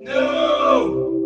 No!